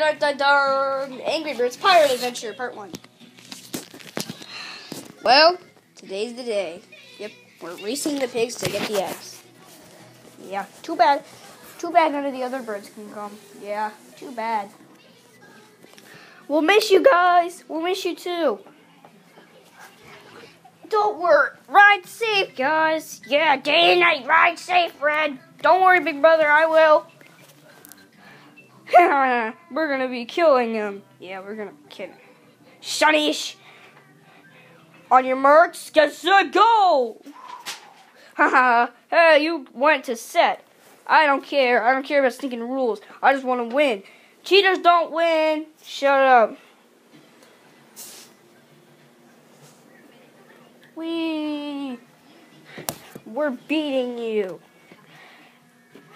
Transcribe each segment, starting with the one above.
Angry Birds Pirate Adventure Part 1. Well, today's the day. Yep, we're racing the pigs to get the eggs. Yeah, too bad. Too bad none of the other birds can come. Yeah, too bad. We'll miss you guys. We'll miss you too. Don't worry. Ride safe, guys. Yeah, day and night. Ride safe, Red. Don't worry, big brother. I will. we're gonna be killing him. Yeah, we're gonna kill him. Shunish! On your marks, get set, go! Haha, hey, you went to set. I don't care. I don't care about stinking rules. I just want to win. Cheaters don't win. Shut up. We we're beating you.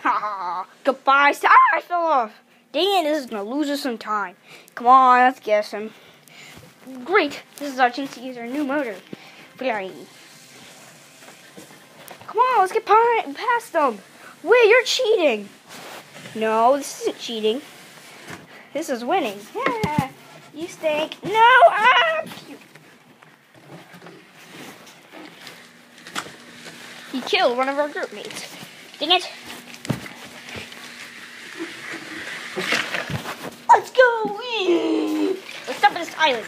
Ha! Goodbye. Ah, I fell off. Dang this is gonna lose us some time. Come on, let's guess him. Great, this is our chance to use our new motor. Flying. Come on, let's get past them. Wait, you're cheating. No, this isn't cheating. This is winning. Yeah, you stink. No, ah! He killed one of our group mates. Dang it. Go! Let's stop at this island.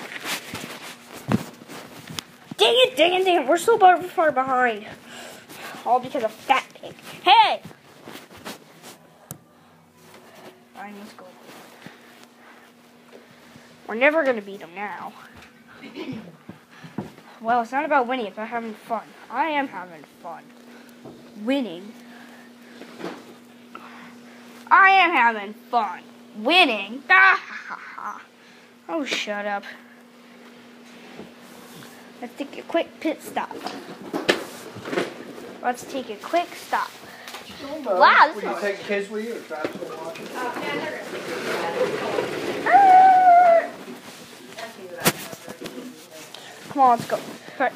Dang it, dang it, dang it. We're so far, behind. All because of Fat Pig. Hey! Fine, let's go. We're never going to beat him now. well, it's not about winning, it's about having fun. I am having fun. Winning. I am having fun winning. oh, shut up. Let's take a quick pit stop. Let's take a quick stop. Wow, this Would you take kids with you or drive to the watch? Ah. Oh, Come on, let's go. Hit.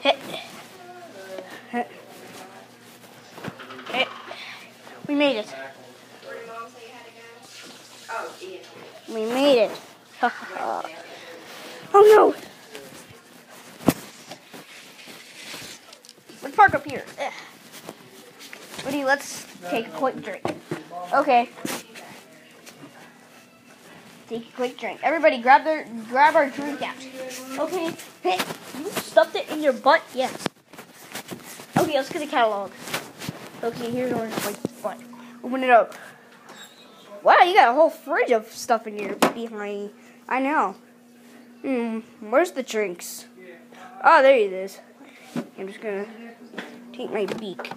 Hit. Hit. We made it. We made it. oh no! Let's park up here. Woody, let's take a quick drink. Okay. Take a quick drink. Everybody, grab their grab our drink out. Okay. Hey, you stuffed it in your butt? Yes. Okay, let's get the catalog. Okay, here's orange butt. Open it up. Wow, you got a whole fridge of stuff in your behind. I know. Hmm, where's the drinks? Oh, there it is. I'm just gonna take my beak.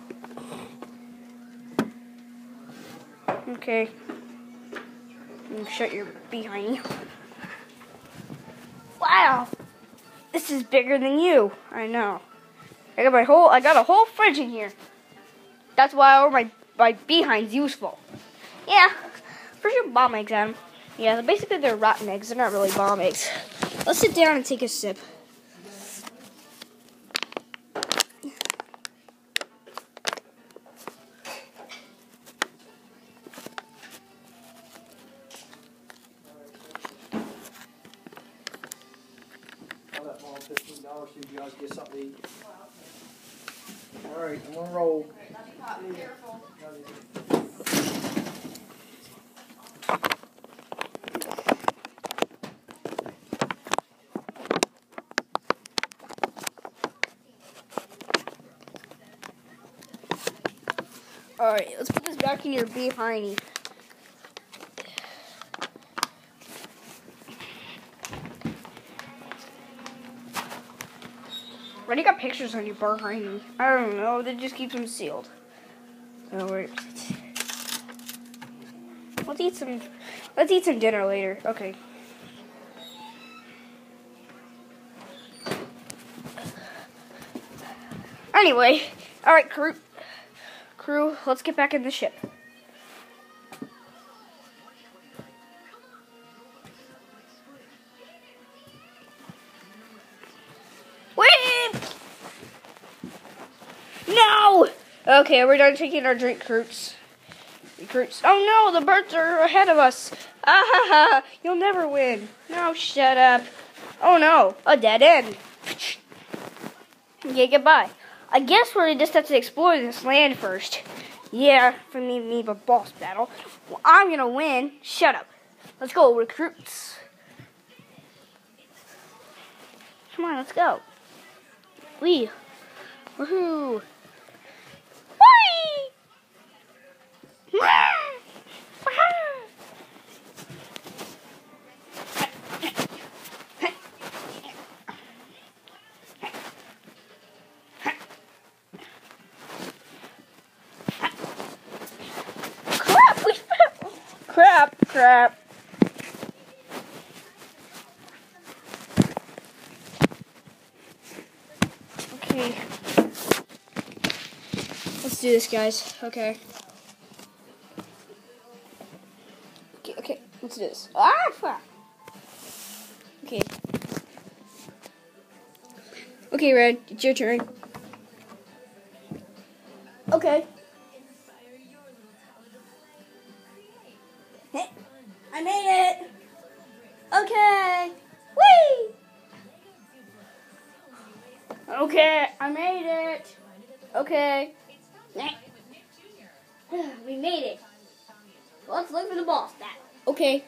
Okay. shut your behind. Wow, this is bigger than you. I know. I got my whole. I got a whole fridge in here. That's why all my my behind's useful. Yeah. For sure bomb eggs, Adam. Yeah, basically they're rotten eggs. They're not really bomb eggs. Let's sit down and take a sip. All right, I'm gonna roll. Alright, let's put this back in your behindy. Already got pictures on your behind I don't know, that just keeps them sealed. Oh, no worries. Let's eat some let's eat some dinner later. Okay. Anyway, alright crew crew, let's get back in the ship. Wait! No! Okay, we're done taking our drink recruits. Recruits. Oh no, the birds are ahead of us. Ah ha ha! You'll never win. No, shut up. Oh no, a dead end. Okay, goodbye. I guess we're just have to explore this land first. Yeah, for me, me, but boss battle. Well, I'm gonna win. Shut up. Let's go, recruits. Come on, let's go. We. Woohoo. Whee! Crap! We crap! Okay. Let's do this, guys. Okay. Okay, okay. Let's do this. Ah, fuck. Okay. Okay, Red. It's your turn. Okay. Whee! Okay, I made it. Okay. We made it. Let's look for the boss. Okay.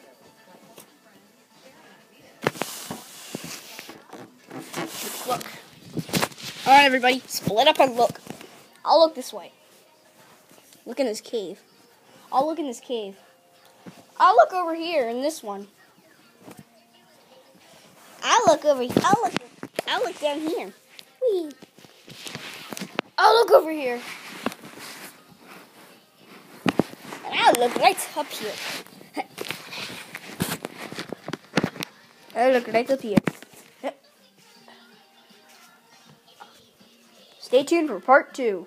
Look. Alright, everybody, split up and look. I'll look this way. Look in this cave. I'll look in this cave. I'll look over here in this one. I'll look over. I'll look. I'll look down here. Whee. I'll look over here. And I'll look right up here. I'll look right up here. Stay tuned for part two.